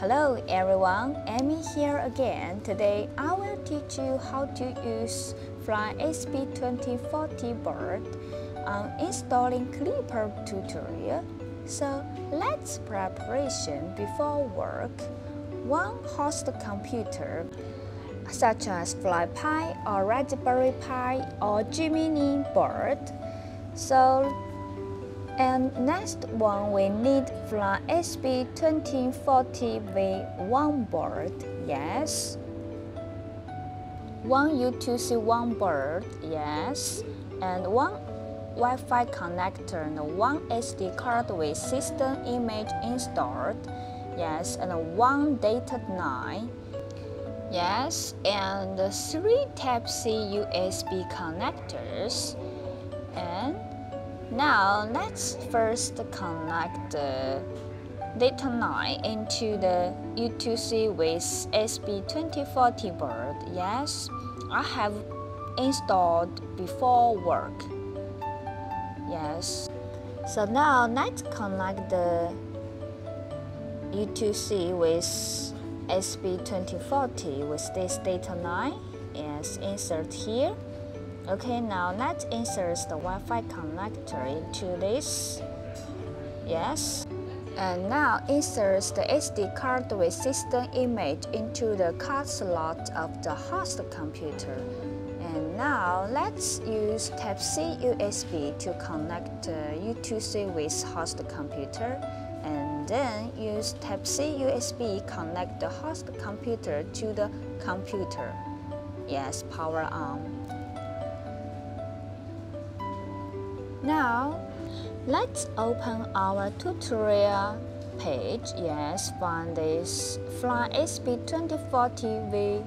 Hello everyone, Amy here again. Today I will teach you how to use Fly SB2040 board on installing Klipper tutorial. So let's preparation before work. One host computer such as FlyPi or Raspberry Pi or Gemini board. So and next one we need Fly SB2040V1 board, yes. One U2C1 board, yes. And one Wi-Fi connector and one SD card with system image installed, yes. And one data 9, yes. And three Type-C USB connectors, and now let's first connect the data 9 into the U2C with SB twenty forty board. Yes, I have installed before work. Yes. So now let's connect the U2C with SB2040 with this data 9. Yes, insert here. Okay, now let's insert the Wi-Fi connector into this. Yes. And now insert the SD card with system image into the card slot of the host computer. And now let's use Type-C USB to connect the U2C with host computer. And then use Type-C USB connect the host computer to the computer. Yes, power on. Now, let's open our tutorial page. Yes, find this Fly SB2040V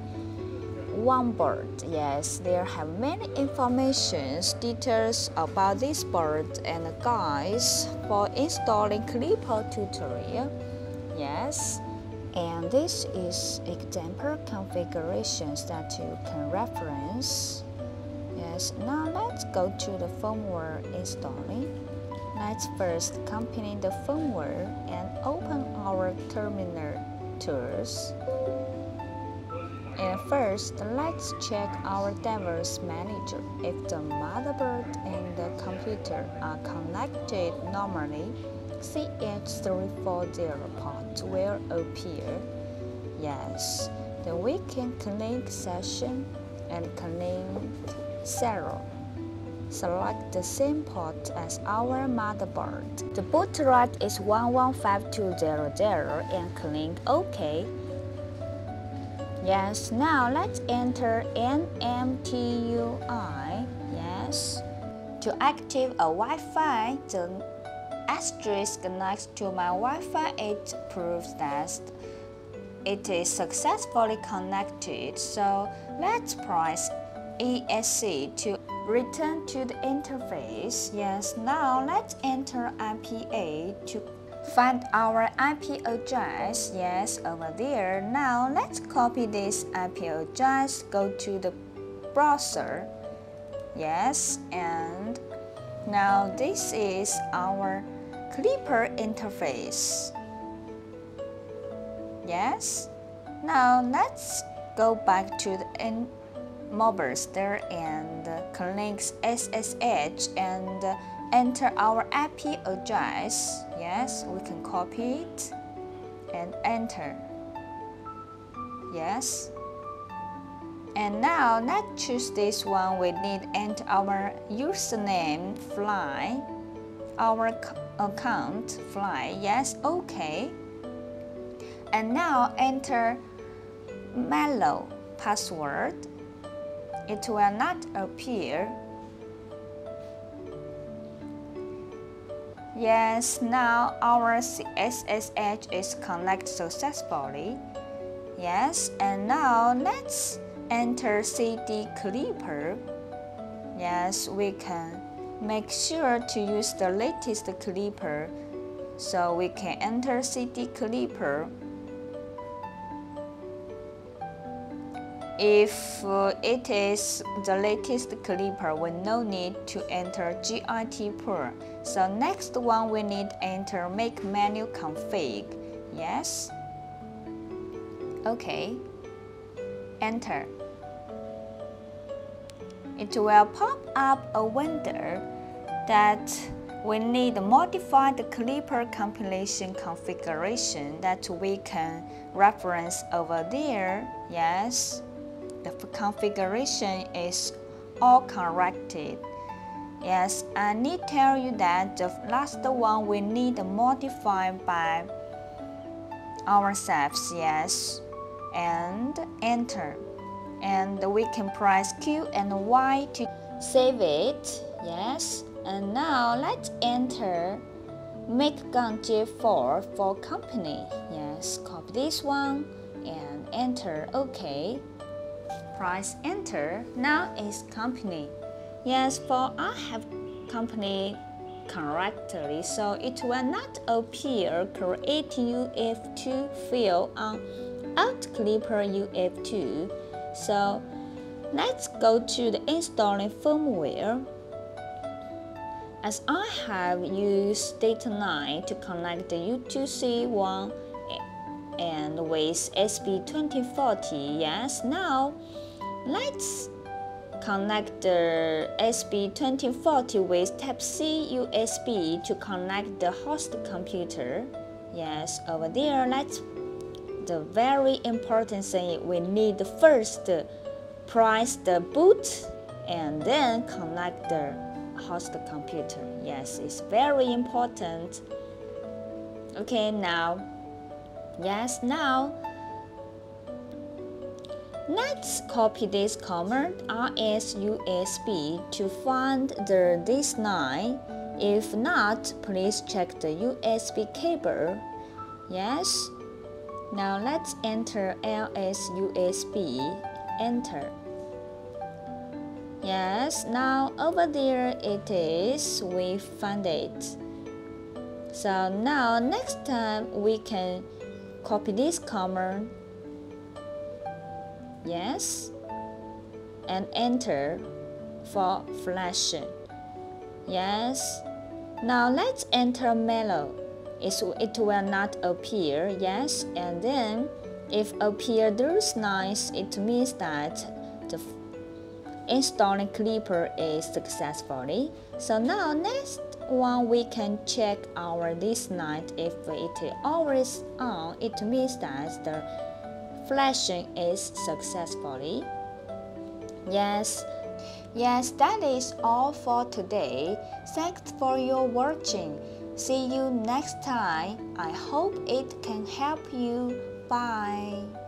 one board. Yes, there have many informations, details about this board and guides for installing Klipper tutorial. Yes, and this is example configurations that you can reference. Yes, now let's go to the firmware installing. Let's first company the firmware and open our terminal tools. And first, let's check our device manager. If the motherboard and the computer are connected normally, CH340 port will appear. Yes, then we can connect session and connect zero. Select the same port as our motherboard. The boot rate is 115200 and click OK. Yes, now let's enter NMTUI. Yes. To activate a Wi-Fi, the asterisk next to my Wi-Fi 8 proves that it is successfully connected. So let's press ESC to return to the interface. Yes, now let's enter IPA to find our IP address. Yes, over there. Now let's copy this IP address, go to the browser. Yes, and now this is our Klipper interface. Yes, now let's go back to the mobile and clicks SSH and enter our IP address. Yes, we can copy it and enter. Yes. And now let's choose this one. We need enter our username fly, our account fly. Yes, okay. And now enter Mellow password it will not appear. Yes, now our SSH is connected successfully. Yes, and now let's enter CD Klipper. Yes, we can make sure to use the latest Klipper So we can enter CD Klipper If uh, it is the latest Klipper, we no need to enter GIT Pro. So next one we need enter make menu config. Yes. OK. Enter. It will pop up a window that we need to modify the Klipper compilation configuration that we can reference over there. Yes, the configuration is all corrected. Yes, I need tell you that the last one we need to modify by ourselves, yes, and enter. And we can press Q and Y to save it, yes. And now let's enter make G4 for company. Yes, copy this one and enter OK. Press enter. Now is company. Yes, for I have company correctly, so it will not appear create UF2 field on Alt Klipper UF2. So let's go to the installing firmware. As I have used Data 9 to connect the U2C one and with SB2040, yes, now let's connect the SB2040 with Type-C USB to connect the host computer. Yes, over there, let's the very important thing we need first press the boot and then connect the host computer. Yes, it's very important. Okay, now, yes, now, let's copy this command LSUSB to find the disk 9. If not, please check the USB cable. Yes. Now let's enter LSUSB. Enter. Yes, now over there it is, we found it. So now next time we can copy this command. Yes, and enter for flashing. Yes, now let's enter mellow. It's, it will not appear, yes, and then if appear those lines, it means that the installing Klipper is successfully. So now next one we can check our this night if it always on it means that the flashing is successfully. Yes, yes that is all for today. Thanks for your watching. See you next time. I hope it can help you. Bye.